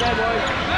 bad boy.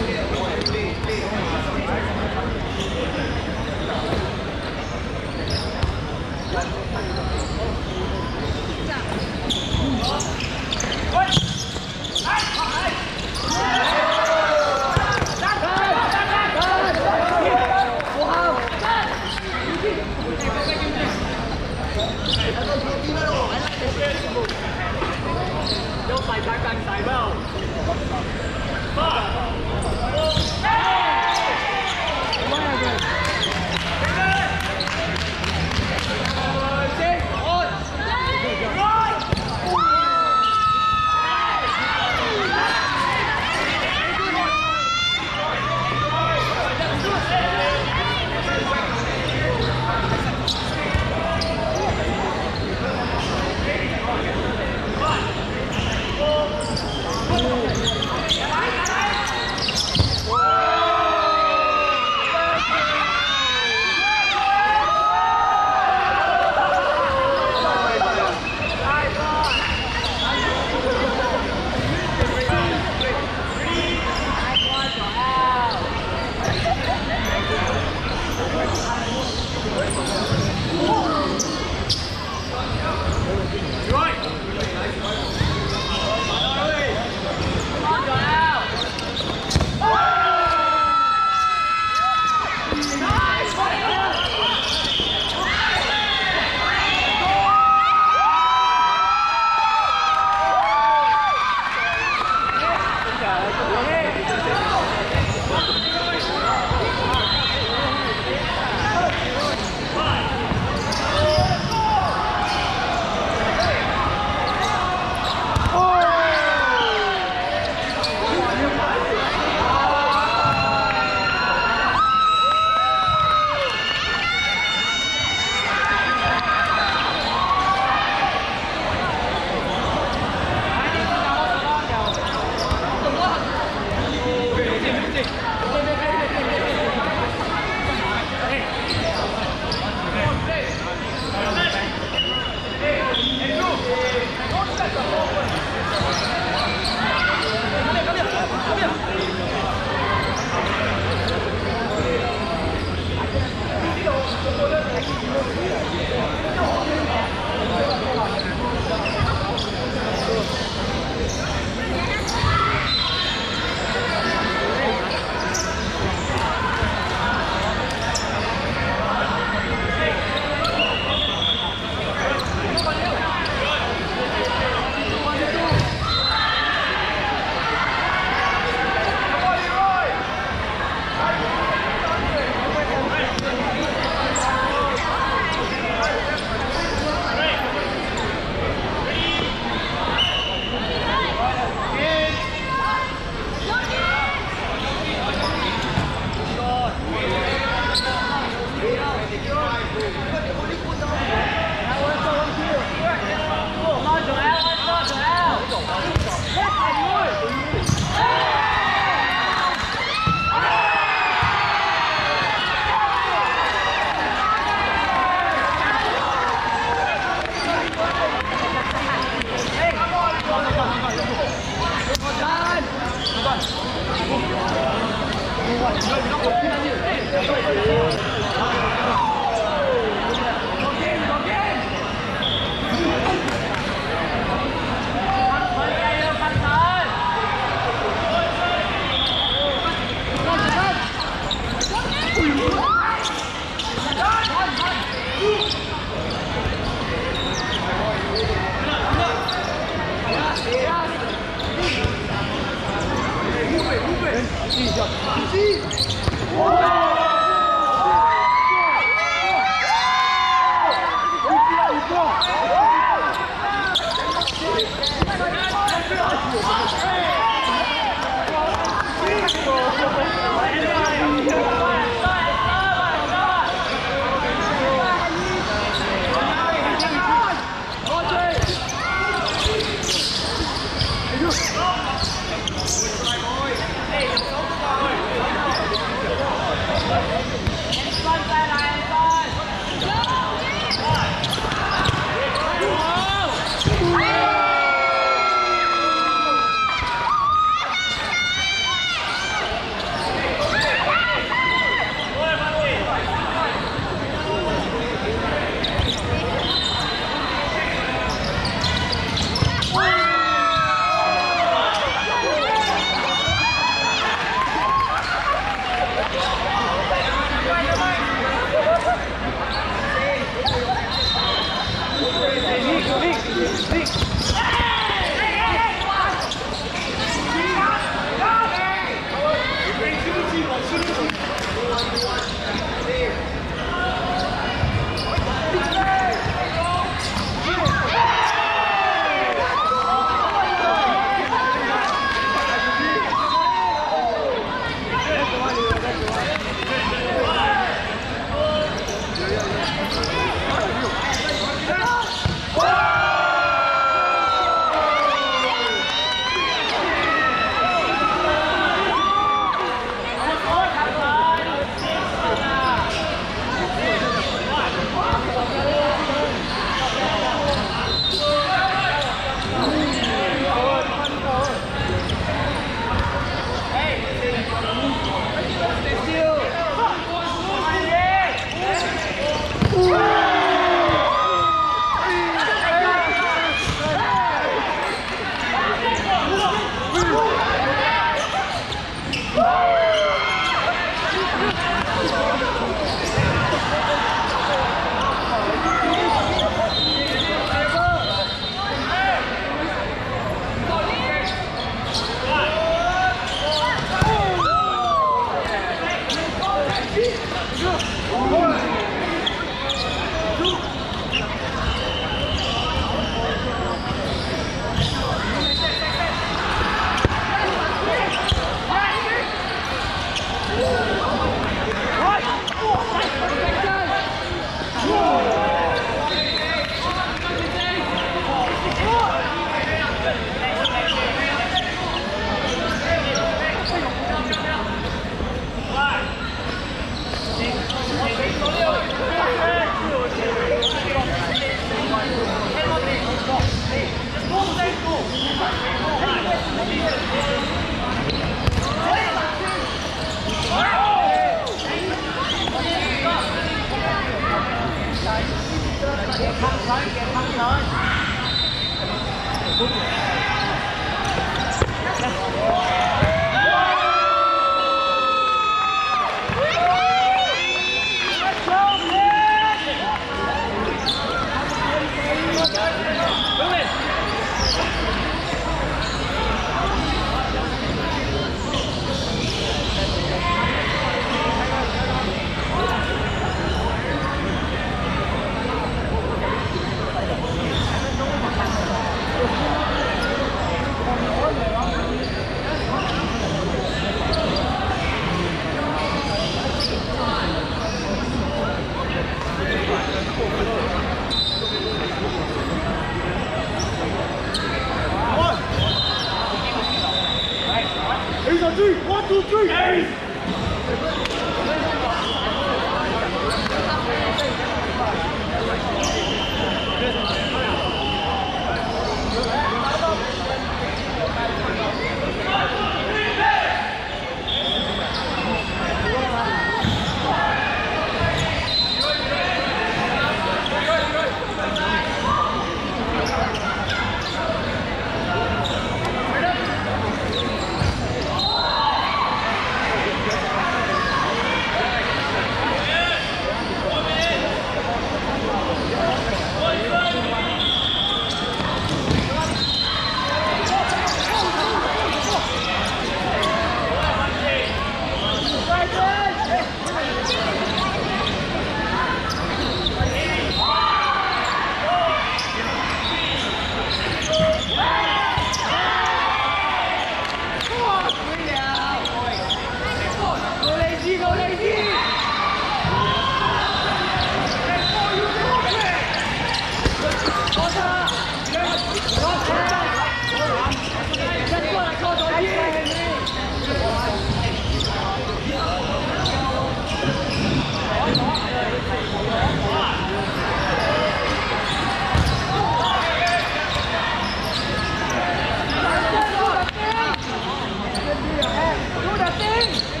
Captain!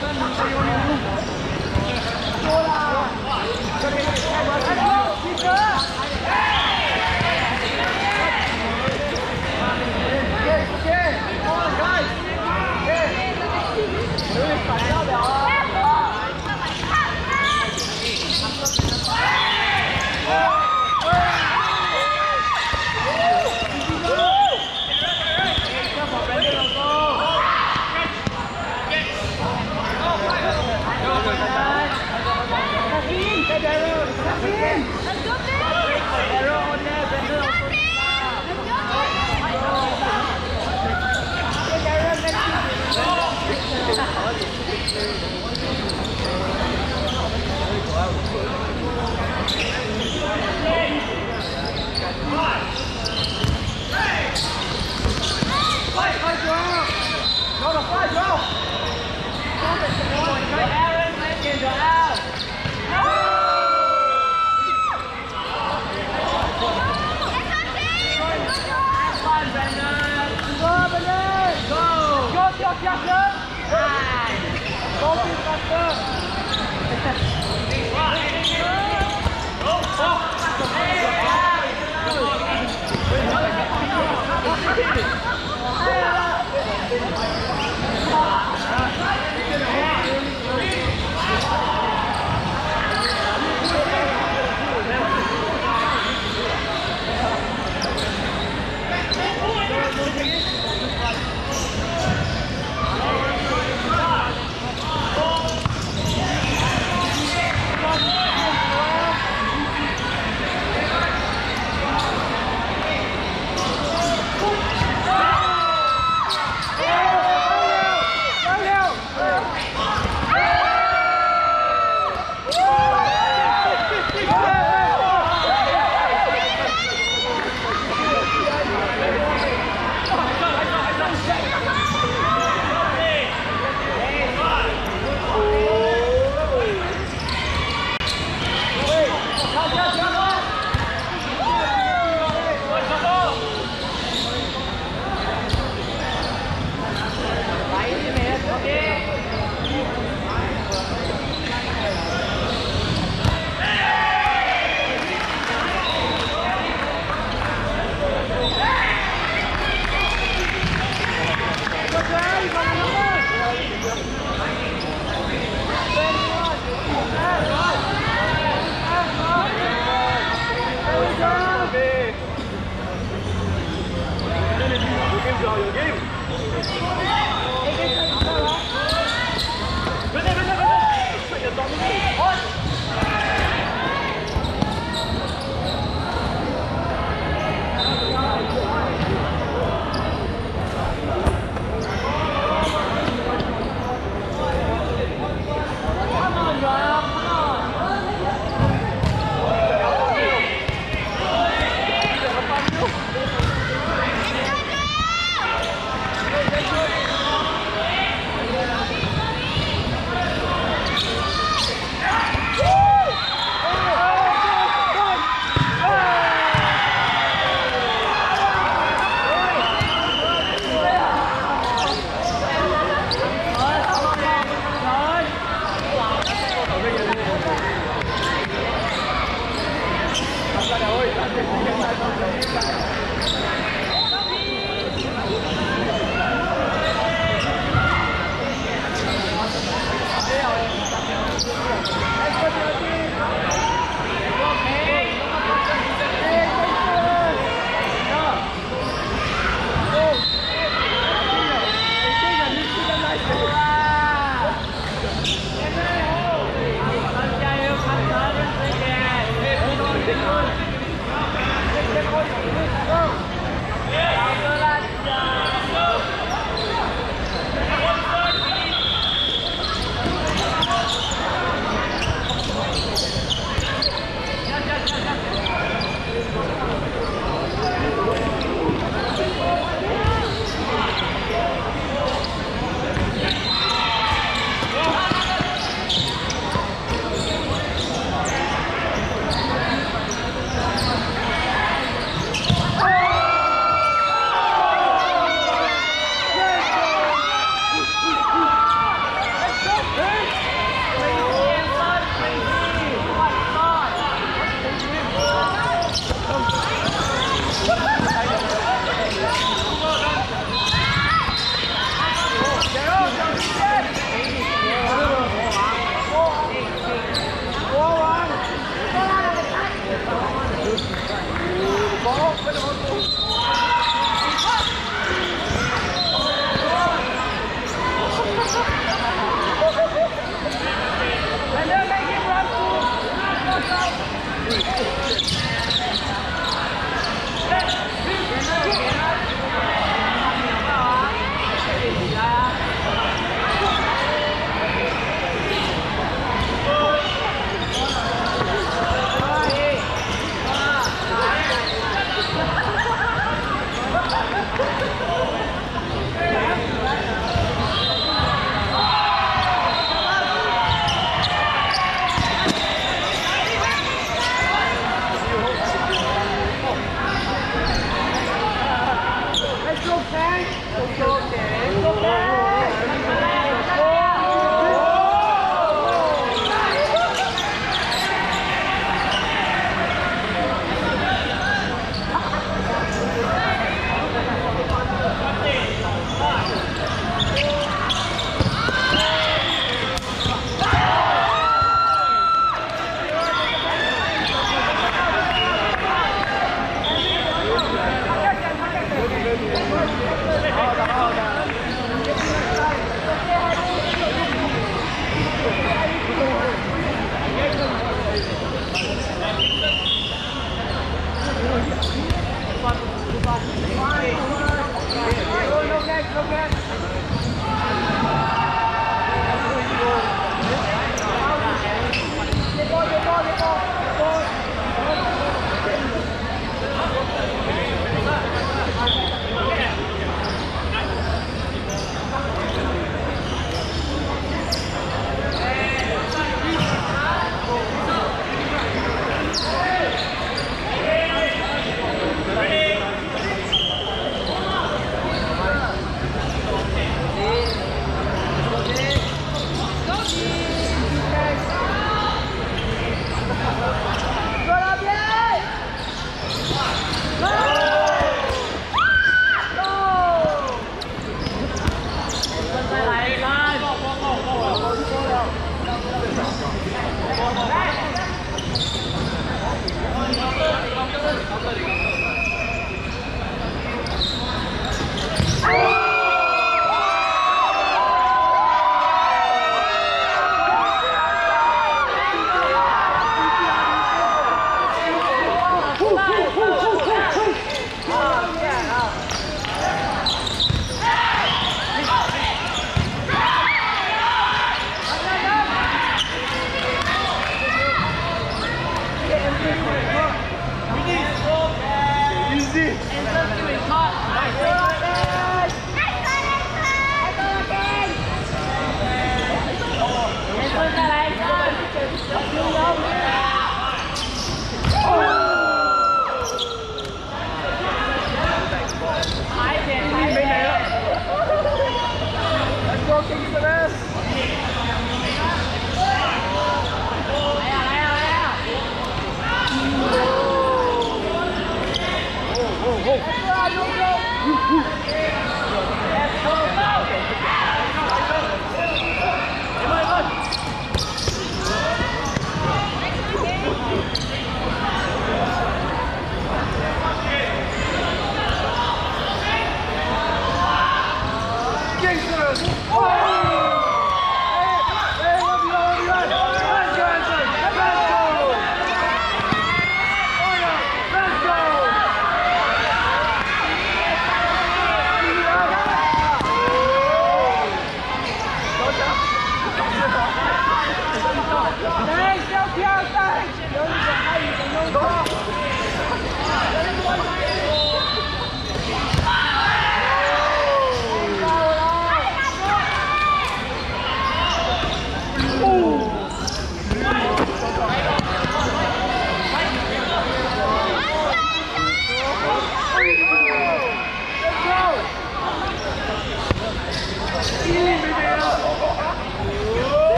Hola. Thank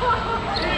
Yeah.